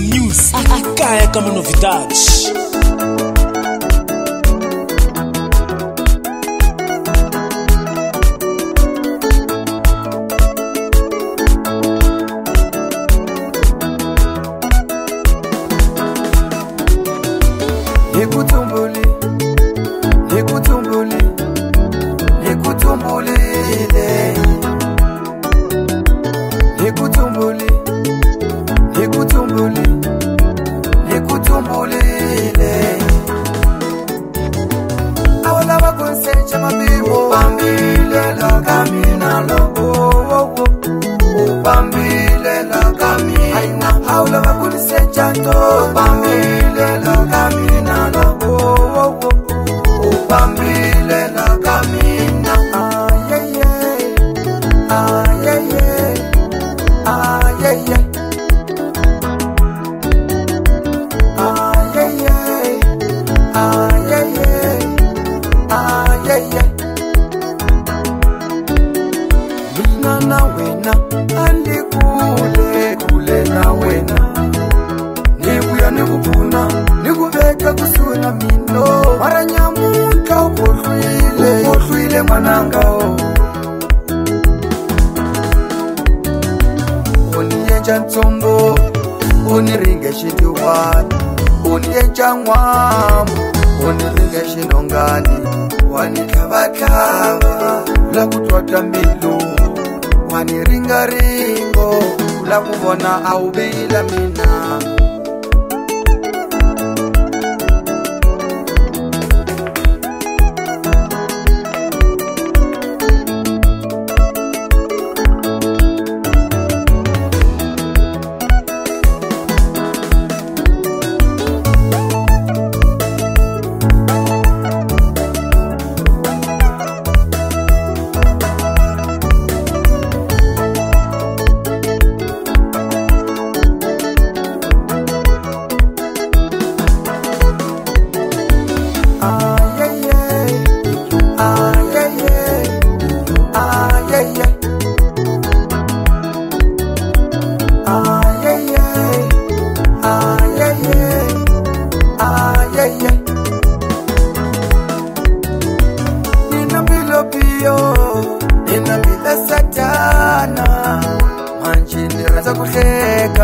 Mesa Music. Cá é como novidades. Escuta bambile nakamiaina hawulavakulise jato bambile mwananga o uniyenca ntsombo uniringe xitiwani uniyenca nwamo uniringe xinongani wanitlhavatlhava la ku twata mbilu waniringaringo la ku vona awu vila mina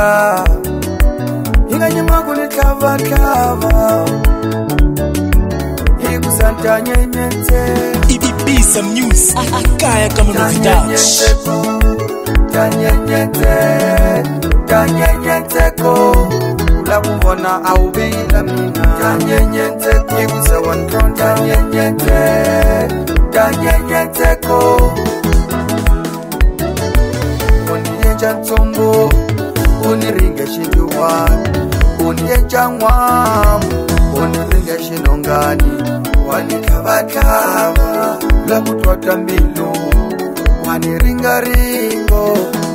ya inganyima kulitlavatlava hi kusantanyenyete ibibisa mus akaya kamanyenyete tanyenyeteko kula kuvona awuvila mina tanyenyete hi kusewantro tanyenyete tanyenyeteko onienja ntsombo uniringe xiliwa unye ncang'wamu uniringe xinongani wani tlhavatlhava la ku twatwa mbilu wani ringaringo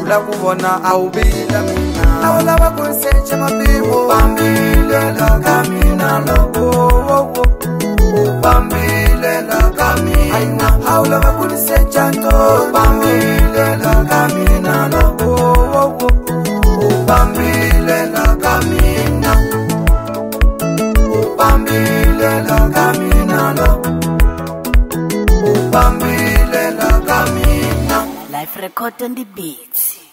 la ku vona a wu vila mina a wu lava ku nsecha mapivo fambilela ka mina loko u fambilela ka mina a wu lava ku nisecha Hot on the Beats.